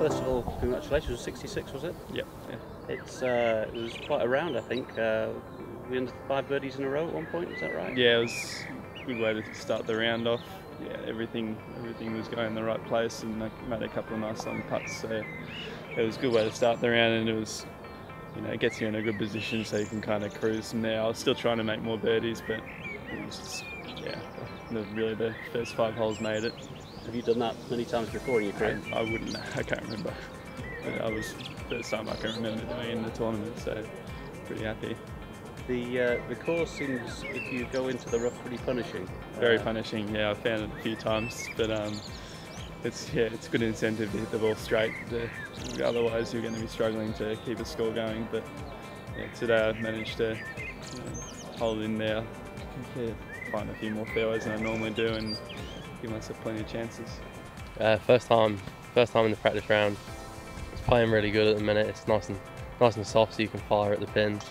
first of all, congratulations. 66 was it? Yep. Yeah. It's uh, it was quite a round, I think. Uh, we ended five birdies in a row at one point. Is that right? Yeah, it was a good way to start the round off. Yeah, everything everything was going in the right place, and I made a couple of nice long putts. So it was a good way to start the round, and it was. You know, it gets you in a good position so you can kind of cruise from there. I was still trying to make more birdies, but it was just, yeah, really the first five holes made it. Have you done that many times before in your career? I, I wouldn't. I can't remember. I was first time I can remember doing in the tournament, so pretty happy. The uh, the course seems, if you go into the rough, pretty punishing. Very Uh, punishing. Yeah, I found it a few times, but um, it's yeah, it's good incentive to hit the ball straight. The, otherwise, you're going to be struggling to keep a score going. But yeah, today I managed to you know, hold in there, yeah, find a few more fairways than I normally do, and give myself plenty of chances. Uh, first time, first time in the practice round. It's playing really good at the minute. It's nice and nice and soft, so you can fire at the pins.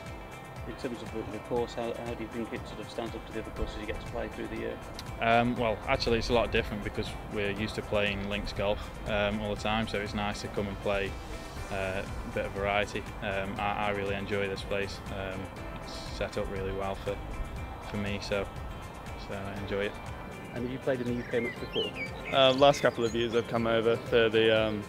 In terms of the, the course, how, how do you think it sort of stands up to the other courses you get to play through the year? Um, well, actually, it's a lot different because we're used to playing links golf um, all the time, so it's nice to come and play uh, a bit of variety. Um, I, I really enjoy this place. Um, it's set up really well for for me, so so I enjoy it. And have you played in the UK much before? Uh, last couple of years I've come over for the um,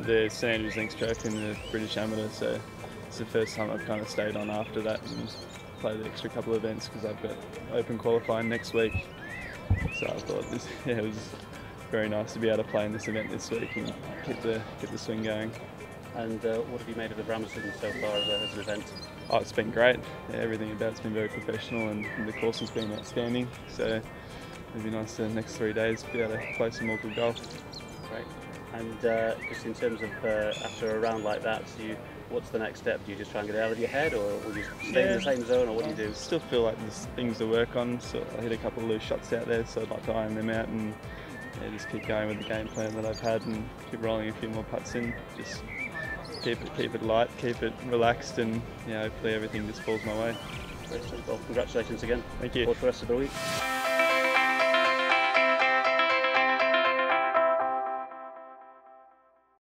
the St Andrews Links Trophy in the British Amateur, so it's the first time I've kind of stayed on after that and played the extra couple of events because I've got Open qualifying next week. So I thought this, yeah, it was very nice to be able to play in this event this week and get the get the swing going. And uh, what have you made of the Brabazon so far as, as an event? Oh, it's been great. Yeah, everything about it's been very professional and, and the course has been outstanding. So it'd be nice the next three days be able to play some more good golf. Great. And uh, just in terms of uh, after a round like that, so you, what's the next step? Do you just try and get it out of your head, or will you stay in the same zone, or what do you do? Still feel like there's things to work on. So I hit a couple of loose shots out there, so I'd like to iron them out and yeah, just keep going with the game plan that I've had and keep rolling a few more putts in. Just keep it keep it light, keep it relaxed, and yeah, hopefully everything just falls my way. Well, congratulations again. Thank you. All for the rest of the week.